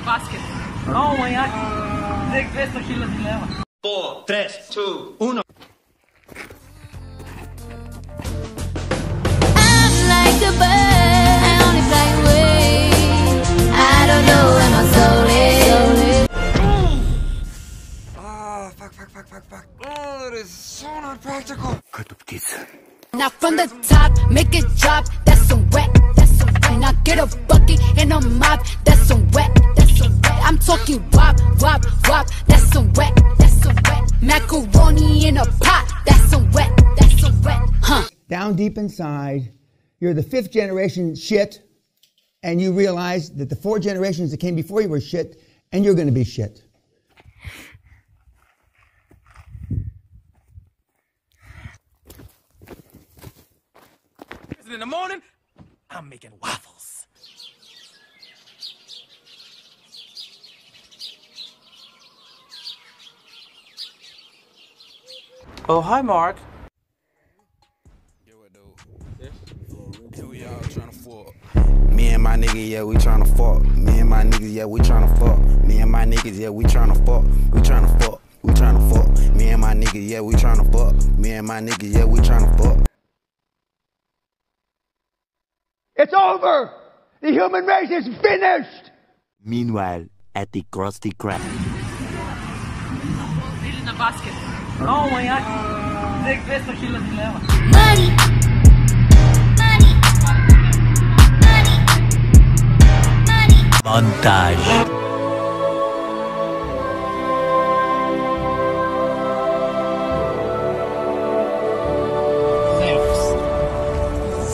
the basket. No, manjak. Zdaj 200 kg dilema. 4, Now from the top, make it drop. That's some wet. That's some wet. Now get a bucket and a mop. That's some wet. That's some wet. I'm talking wop, wop, wop. That's some wet. That's some wet. Macaroni in a pot. That's some wet. That's some wet. Huh. down deep inside, you're the fifth generation shit, and you realize that the four generations that came before you were shit, and you're going to be shit. In the morning, I'm making waffles. Oh, hi, Mark. Me and my nigga, yeah, we tryna fuck. Me and my niggas, yeah, we tryna fuck. Me and my niggas, yeah, we tryna fuck. We tryna fuck. We tryna fuck. Me and my niggas, yeah, we tryna fuck. Me and my niggas, yeah, we tryna fuck. It's over. The human race is finished. Meanwhile, at the Krusty Krab. He's in the basket. О, маяк. Взех 200 хиляди лева. Money. Montage.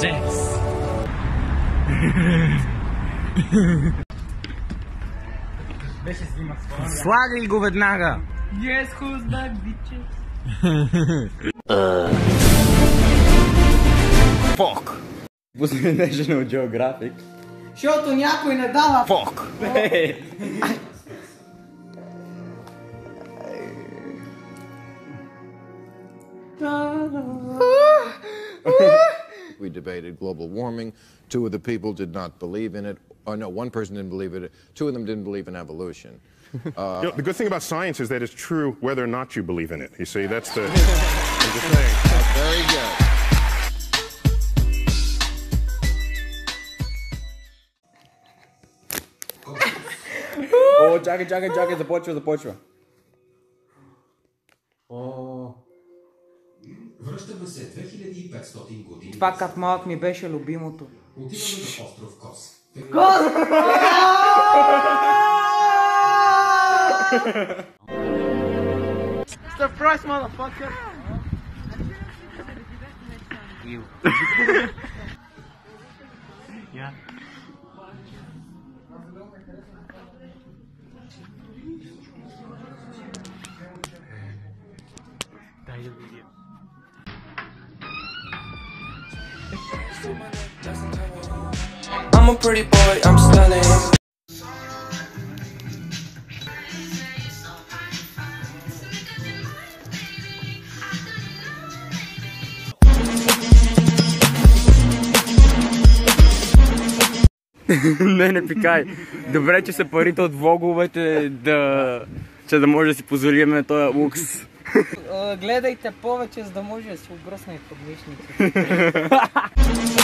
Зевс. Беше снимах с Слагай го веднага. Yes, who's back, bitches? Fuck. Пусни National Geographic. Защото някой не дава Fuck. we debated global warming. Two of the people did not believe in it. Or no, one person didn't believe it. Two of them didn't believe in evolution. Uh, you know, the good thing about science is that it's true whether or not you believe in it. You see, that's the, that's the thing. That's very good. Oh, jaga, jaga, jaga, the pocho, the pocho. Връщаме се 2500 години. Това как малък ми беше любимото. Отиваме на остров Кос. Surprise, motherfucker! yeah. Дай да I'm a pretty boy, I'm stunning. не, не пикай. Добре, че са парите от влоговете да... че да може да си позволиме този лукс. Гледайте повече, за да може да си обръсне подмишниците.